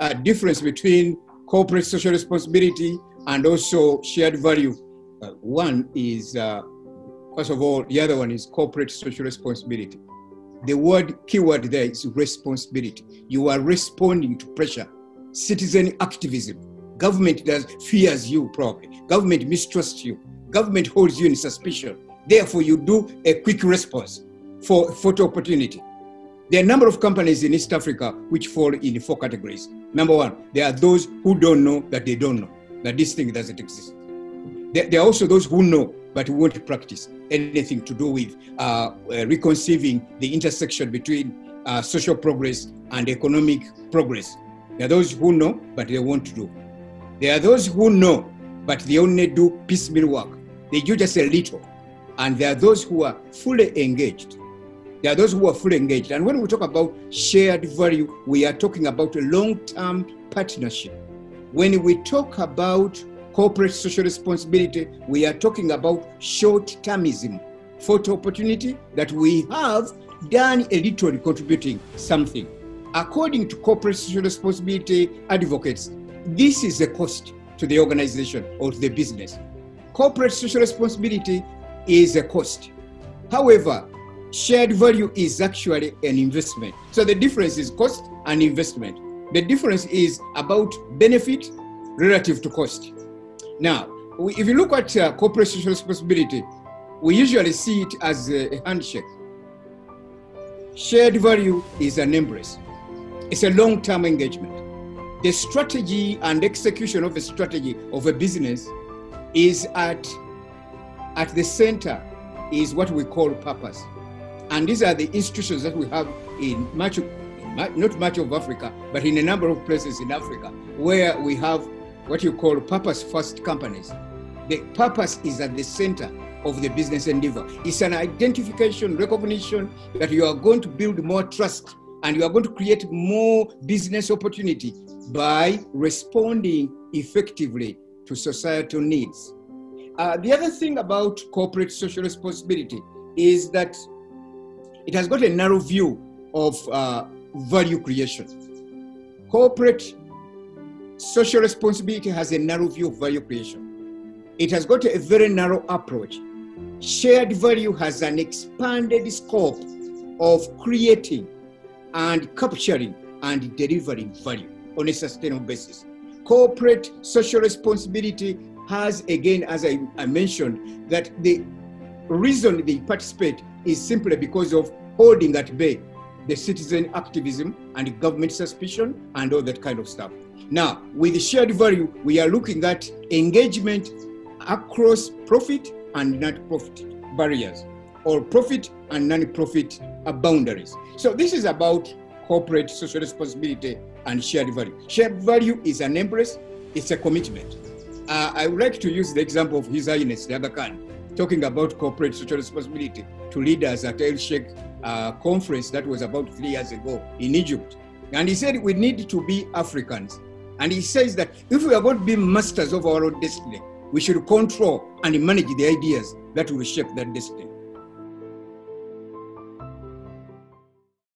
uh, difference between corporate social responsibility and also shared value. Uh, one is, uh, first of all, the other one is corporate social responsibility. The word keyword there is responsibility. You are responding to pressure, citizen activism. Government does fears you probably. Government mistrusts you. Government holds you in suspicion. Therefore, you do a quick response for photo opportunity. There are a number of companies in East Africa which fall in four categories. Number one, there are those who don't know that they don't know that this thing doesn't exist. There, are also those who know but won't practice anything to do with uh, uh, reconceiving the intersection between uh, social progress and economic progress. There are those who know but they won't do. There are those who know but they only do piecemeal work. They do just a little. And there are those who are fully engaged. There are those who are fully engaged. And when we talk about shared value, we are talking about a long term partnership. When we talk about corporate social responsibility, we are talking about short termism, photo opportunity that we have done a little contributing something. According to corporate social responsibility advocates, this is a cost to the organization or to the business. Corporate social responsibility is a cost. However, shared value is actually an investment. So the difference is cost and investment. The difference is about benefit relative to cost. Now, if you look at uh, corporate social responsibility, we usually see it as a handshake. Shared value is an embrace. It's a long-term engagement. The strategy and execution of a strategy of a business is at, at the center is what we call purpose. And these are the institutions that we have in much, not much of Africa, but in a number of places in Africa, where we have what you call purpose first companies. The purpose is at the center of the business endeavor. It's an identification, recognition that you are going to build more trust and you are going to create more business opportunity by responding effectively to societal needs. Uh, the other thing about corporate social responsibility is that it has got a narrow view of uh, value creation. Corporate social responsibility has a narrow view of value creation. It has got a very narrow approach. Shared value has an expanded scope of creating and capturing and delivering value on a sustainable basis. Corporate social responsibility has, again, as I, I mentioned, that the reason they participate is simply because of holding at bay the citizen activism and government suspicion and all that kind of stuff. Now, with shared value, we are looking at engagement across profit and non-profit barriers or profit and non-profit boundaries. So this is about corporate social responsibility and shared value. Shared value is an embrace, it's a commitment. Uh, I would like to use the example of His Highness the Aga Khan talking about corporate social responsibility to leaders at El Sheikh uh, conference that was about three years ago in Egypt. And he said we need to be Africans. And he says that if we are going to be masters of our own destiny, we should control and manage the ideas that will shape that destiny.